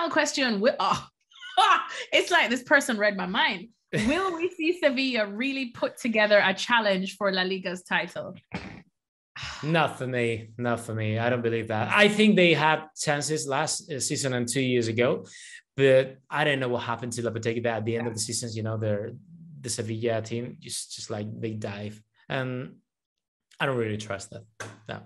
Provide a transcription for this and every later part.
final question. Oh, it's like this person read my mind. Will we see Sevilla really put together a challenge for La Liga's title? Not for me. Not for me. I don't believe that. I think they had chances last uh, season and two years ago, but I don't know what happened to Lopetegui. That at the end of the seasons, you know, they're the Sevilla team just just like they dive, and I don't really trust that. No.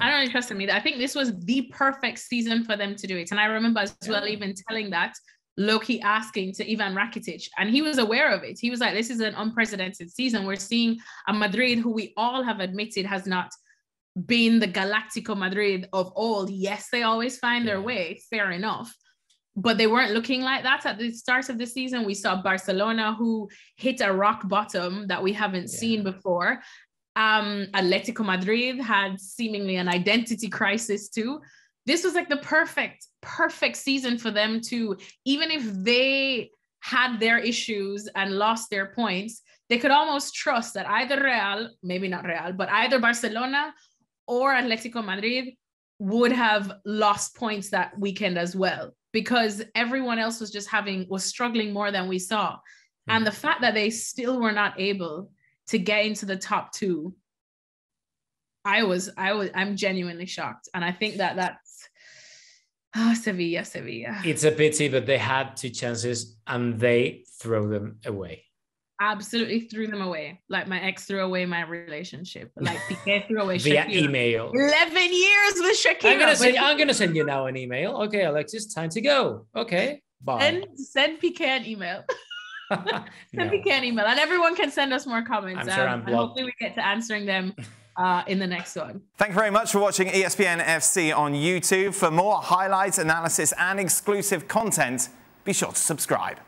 I don't really trust them either. I think this was the perfect season for them to do it. And I remember as well even telling that Loki asking to Ivan Rakitic, and he was aware of it. He was like, This is an unprecedented season. We're seeing a Madrid who we all have admitted has not been the Galactico Madrid of old. Yes, they always find their way, fair enough. But they weren't looking like that at the start of the season. We saw Barcelona, who hit a rock bottom that we haven't yeah. seen before. Um, Atletico Madrid had seemingly an identity crisis too. This was like the perfect, perfect season for them to, even if they had their issues and lost their points, they could almost trust that either Real, maybe not Real, but either Barcelona or Atletico Madrid would have lost points that weekend as well because everyone else was just having was struggling more than we saw. And the fact that they still were not able to get into the top 2 I was I was I'm genuinely shocked and I think that that's Oh, Sevilla, Sevilla. It's a pity, but they had two chances and they throw them away. Absolutely threw them away. Like my ex threw away my relationship. Like Piqué threw away via Shakira. email. Eleven years with Shakira. I'm gonna send. I'm gonna send you now an email. Okay, Alexis, time to go. Okay, bye. Send send Piqué an email. send no. Piqué an email, and everyone can send us more comments. I'm sure um, I'm blocked. hopefully, we get to answering them uh, in the next one. Thank you very much for watching ESPN FC on YouTube. For more highlights, analysis, and exclusive content, be sure to subscribe.